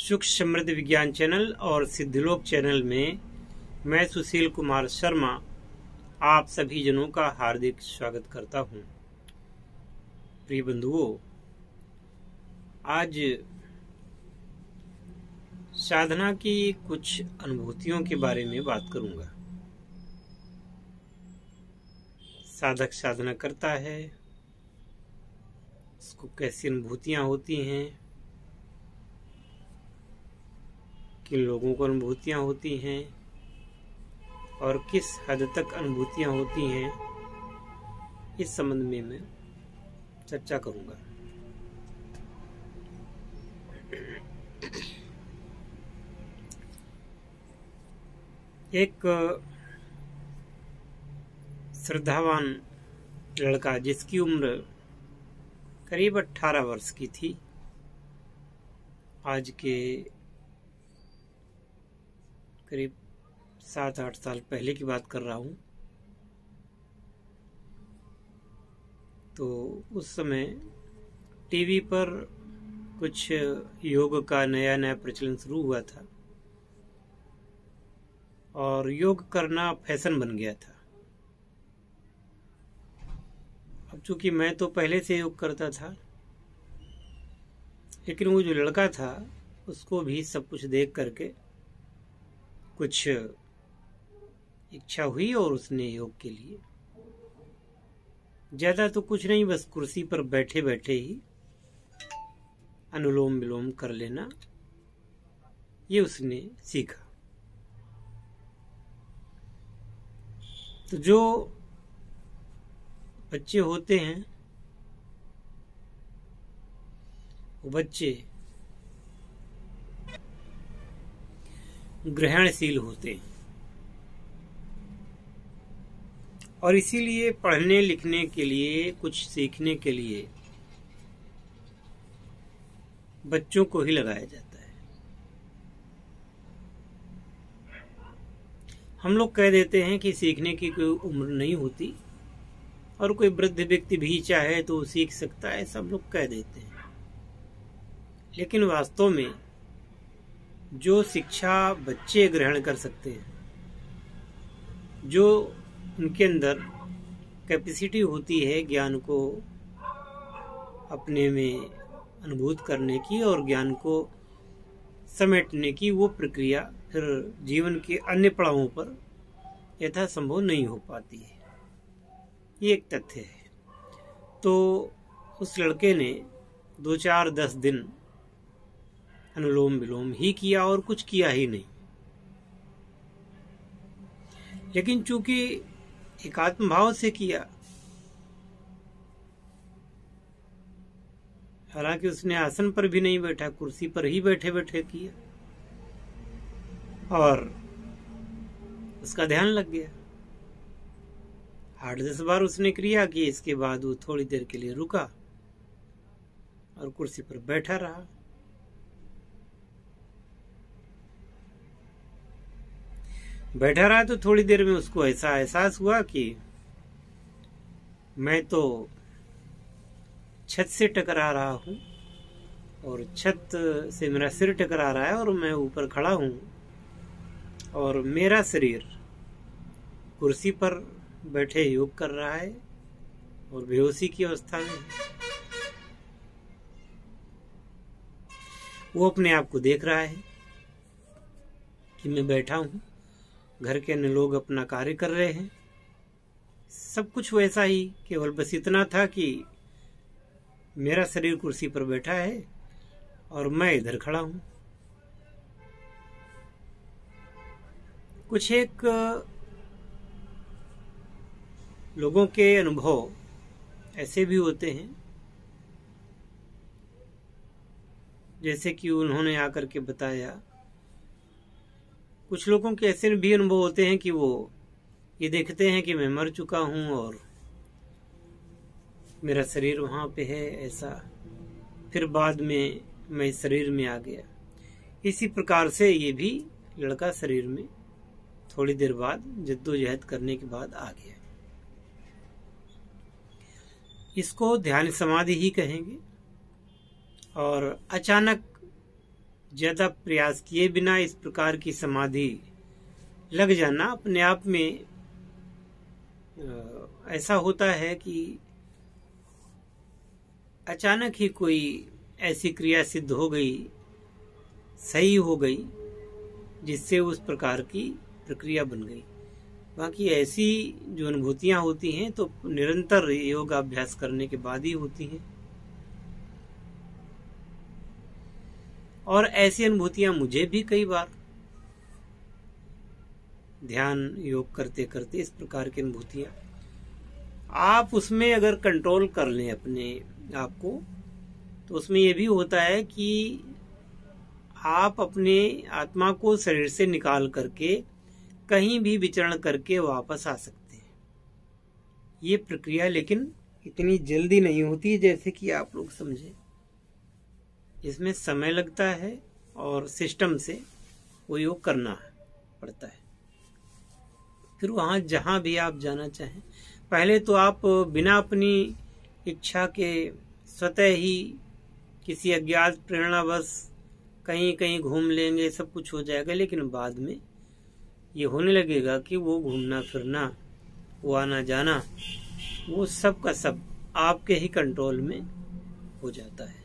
सुख समृद्ध विज्ञान चैनल और सिद्धिलोक चैनल में मैं सुशील कुमार शर्मा आप सभी जनों का हार्दिक स्वागत करता हूँ। प्रिय बंधुओं, आज साधना की कुछ अनुभूतियों के बारे में बात करूँगा साधक साधना करता है, उसको कैसी अनुभूतियाँ होती हैं किन लोगों को अनुभूतियाँ होती हैं और किस हद तक अनुभूतियाँ होती हैं, इस संबंध में मैं चर्चा करूँगा। एक, श्रद्धावान लड़का जिसकी उम्र करीब 18 वर्ष की थी, आज के करीब सात आठ साल पहले की बात कर रहा हूँ। तो उस समय टीवी पर कुछ योग का नया नया प्रचलन शुरू हुआ था और योग करना फ़ैशन बन गया था। अब चूँकि मैं तो पहले से योग करता था, लेकिन वो जो लड़का था, उसको भी सब कुछ देख करके कुछ इच्छा हुई और उसने योग के लिए। ज़्यादा तो कुछ नहीं, बस कुर्सी पर बैठे बैठे ही अनुलोम विलोम कर लेना। ये उसने सीखा। तो जो बच्चे होते हैं, वो बच्चे ग्रहणशील होते हैं। और इसीलिए पढ़ने, लिखने के लिए, कुछ सीखने के लिए बच्चों को ही लगाया जाता है। हम लोग कह देते हैं कि सीखने की कोई उम्र नहीं होती, और कोई वृद्ध व्यक्ति भी चाहे तो सीख सकता है, सब लोग कह देते हैं। लेकिन वास्तव में जो शिक्षा बच्चे ग्रहण कर सकते हैं, जो उनके अंदर कैपेसिटी होती है ज्ञान को अपने में अनुभूत करने की और ज्ञान को समेटने की वो प्रक्रिया फिर जीवन के अन्य पड़ावों पर यथासंभव नहीं हो पाती है। ये एक तथ्य है। तो उस लड़के ने दो चार दस दिन अनुलोम विलोम ही किया और कुछ किया ही नहीं। लेकिन चूँकि एकात्म भाव से किया, हालाँकि उसने आसन पर भी नहीं बैठा, कुर्सी पर ही बैठे बैठे किया, और उसका ध्यान लग गया। आठ दस बार उसने क्रिया की, इसके बाद वो थोड़ी देर के लिए रुका और कुर्सी पर बैठा रहा। बैठा रहा तो थोड़ी देर में उसको ऐसा एहसास हुआ कि मैं तो छत से टकरा रहा हूँ और छत से मेरा सिर टकरा रहा है और मैं ऊपर खड़ा हूँ और मेरा शरीर कुर्सी पर बैठे योग कर रहा है और बेहोशी की अवस्था में वो अपने आप को देख रहा है कि मैं बैठा हूँ घर के अन्य लोग अपना कार्य कर रहे हैं। सब कुछ वैसा ही, केवल बस इतना था कि मेरा शरीर कुर्सी पर बैठा है और मैं इधर खड़ा हूँ। कुछ एक, लोगों के अनुभव ऐसे भी होते हैं, जैसे कि उन्होंने आकर के बताया कुछ लोगों के ऐसे भी अनुभव होते हैं कि वो ये देखते हैं कि मैं मर चुका हूँ और मेरा शरीर वहाँ पे है ऐसा। फिर बाद में मैं शरीर में आ गया। इसी प्रकार से ये भी लड़का शरीर में थोड़ी देर बाद जद्दोजहद करने के बाद आ गया। इसको ध्यान समाधि ही कहेंगे। और अचानक ज़्यादा प्रयास किए बिना इस प्रकार की समाधि लग जाना अपने आप में ऐसा होता है कि अचानक ही कोई ऐसी क्रिया सिद्ध हो गई, सही हो गई, जिससे उस प्रकार की प्रक्रिया बन गई। बाकी ऐसी जो अनुभूतियाँ होती हैं तो निरंतर योग अभ्यास करने के बाद ही होती हैं। और ऐसी अनुभूतियाँ मुझे भी कई बार ध्यान योग करते करते इस प्रकार की अनुभूतियाँ। आप उसमें अगर कंट्रोल कर लें अपने आप को तो उसमें यह भी होता है कि आप अपने आत्मा को शरीर से निकाल करके कहीं भी विचरण करके वापस आ सकते हैं। ये प्रक्रिया लेकिन इतनी जल्दी नहीं होती जैसे कि आप लोग समझे। इसमें समय लगता है और सिस्टम से वो योग करना पड़ता है। फिर वहाँ जहाँ भी आप जाना चाहें। पहले तो आप बिना अपनी इच्छा के स्वतः ही किसी अज्ञात प्रेरणावश कहीं कहीं घूम लेंगे, सब कुछ हो जाएगा, लेकिन बाद में ये होने लगेगा कि वो घूमना, फिरना, वो आना जाना, वो सब का सब आपके ही कंट्रोल में हो जाता है।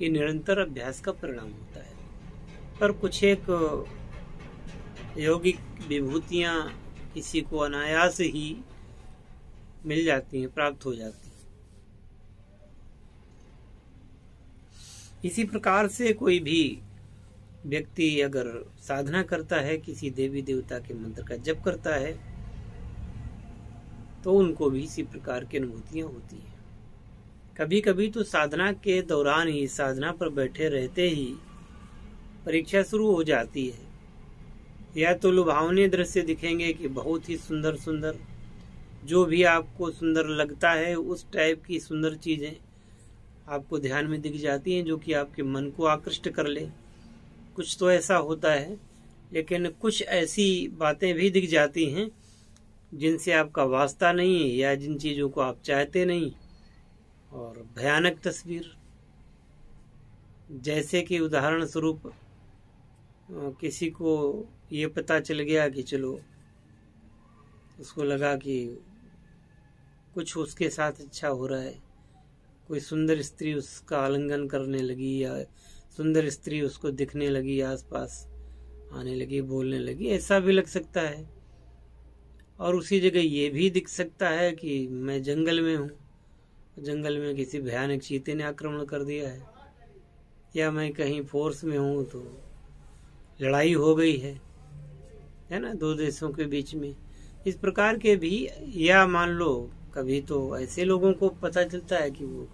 ये निरंतर अभ्यास का परिणाम होता है। पर कुछ एक यौगिक विभूतियाँ किसी को अनायास ही मिल जाती हैं, प्राप्त हो जाती हैं। इसी प्रकार से कोई भी व्यक्ति अगर साधना करता है, किसी देवी देवता के मंत्र का जप करता है तो उनको भी इसी प्रकार की अनुभूतियाँ होती हैं। कभी कभी तो साधना के दौरान ही साधना पर बैठे रहते ही परीक्षा शुरू हो जाती है। या तो लुभावने दृश्य दिखेंगे कि बहुत ही सुंदर सुंदर जो भी आपको सुंदर लगता है, उस टाइप की सुंदर चीज़ें आपको ध्यान में दिख जाती हैं, जो कि आपके मन को आकृष्ट कर ले। कुछ तो ऐसा होता है, लेकिन कुछ ऐसी बातें भी दिख जाती हैं, जिनसे आपका वास्ता नहीं है या जिन चीज़ों को आप चाहते नहीं। और भयानक तस्वीर। जैसे कि उदाहरण स्वरूप किसी को ये पता चल गया कि चलो, उसको लगा कि कुछ उसके साथ अच्छा हो रहा है। कोई सुंदर स्त्री उसका आलिंगन करने लगी या सुंदर स्त्री उसको दिखने लगी, आसपास आने लगी, बोलने लगी, ऐसा भी लग सकता है। और उसी जगह ये भी दिख सकता है कि मैं जंगल में हूँ। जंगल में किसी भयानक चीते ने आक्रमण कर दिया है। या मैं कहीं फोर्स में हूँ तो लड़ाई हो गई है है ना, दो देशों के बीच में। इस प्रकार के भी, या मान लो, कभी तो ऐसे लोगों को पता चलता है कि वो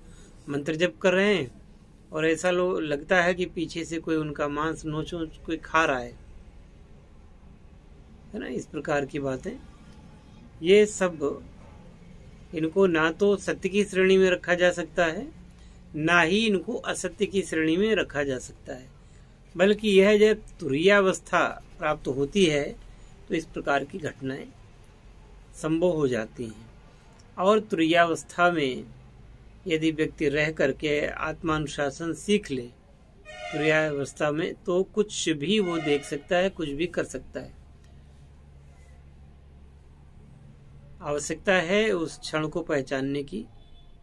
मंत्र जप कर रहे हैं, और ऐसा लोग लगता है कि पीछे से कोई उनका मांस नोच कोई खा रहा है। है ना, इस प्रकार की बातें। ये सब इनको ना तो सत्य की श्रेणी में रखा जा सकता है, ना ही इनको असत्य की श्रेणी में रखा जा सकता है। बल्कि यह जब तुरियावस्था प्राप्त होती है तो इस प्रकार की घटनाएँ संभव हो जाती हैं। और तुरियावस्था में यदि व्यक्ति रह करके आत्मानुशासन सीख ले अवस्था में तो कुछ भी वो देख सकता है, कुछ भी कर सकता है। आवश्यकता है उस क्षण को पहचानने की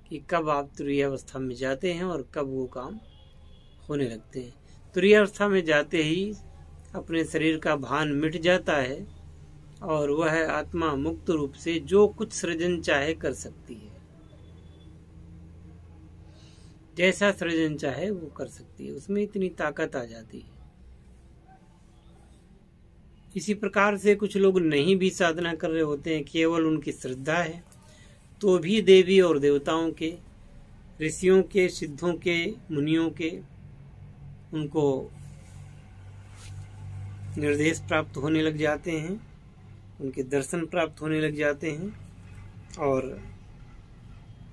कि कब आप अवस्था में जाते हैं और कब वो काम होने लगते हैं। अवस्था में जाते ही अपने शरीर का भान मिट जाता है और वह आत्मा मुक्त रूप से जो कुछ सृजन चाहे कर सकती है। जैसा सृजन चाहे वो कर सकती है। उसमें इतनी ताकत आ जाती है। इसी प्रकार से कुछ लोग नहीं भी साधना कर रहे होते हैं, केवल उनकी श्रद्धा है। तो भी देवी और देवताओं के, ऋषियों के, सिद्धों के, मुनियों के, उनको निर्देश प्राप्त होने लग जाते हैं, उनके दर्शन प्राप्त होने लग जाते हैं, और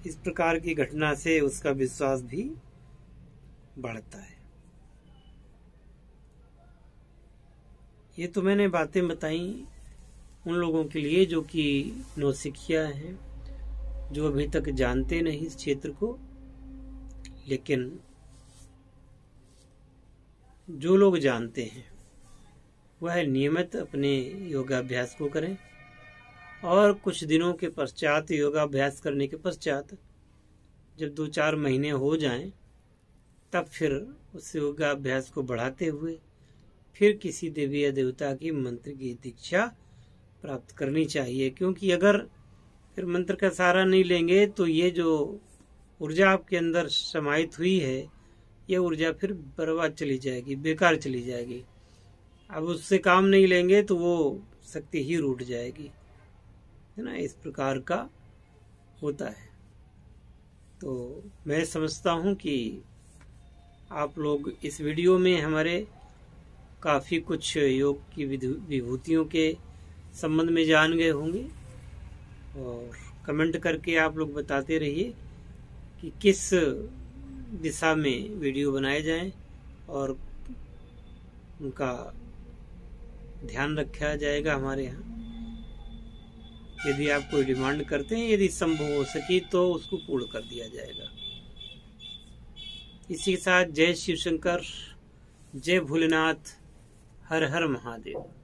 इस प्रकार की घटना से उसका विश्वास भी बढ़ता है। ये तो मैंने बातें बताई उन लोगों के लिए जो कि नौसिखिया हैं जो अभी तक जानते नहीं इस क्षेत्र को लेकिन जो लोग जानते हैं वह नियमित अपने योगाभ्यास को करें और कुछ दिनों के पश्चात योगाभ्यास करने के पश्चात जब दो चार महीने हो जाएँ, तब फिर उस योगाभ्यास को बढ़ाते हुए फिर किसी देवी या देवता की मंत्र की दीक्षा प्राप्त करनी चाहिए। क्योंकि अगर फिर मंत्र का सहारा नहीं लेंगे तो ये जो ऊर्जा आपके अंदर समाहित हुई है, ये ऊर्जा फिर बर्बाद चली जाएगी, बेकार चली जाएगी। अब उससे काम नहीं लेंगे तो वो शक्ति ही रूट जाएगी। है ना? इस प्रकार का होता है। तो मैं समझता हूँ कि आप लोग इस वीडियो में हमारे काफ़ी कुछ योग की विभूतियों के संबंध में जान गए होंगे। और कमेंट करके आप लोग बताते रहिए कि किस दिशा में वीडियो बनाए जाएँ और उनका ध्यान रखा जाएगा हमारे यहाँ। यदि आप कोई डिमांड करते हैं, यदि संभव हो सके तो उसको पूर्ण कर दिया जाएगा। इसी के साथ जय शिव शंकर जय भोलेनाथ। हर हर महादेव।